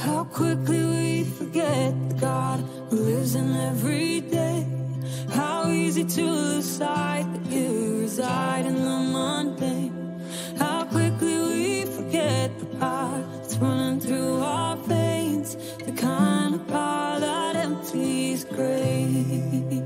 How quickly we forget the God who lives in every day. How easy to lose sight that you reside in the mundane. How quickly we forget the power that's running through our veins. The kind of power that empties graves.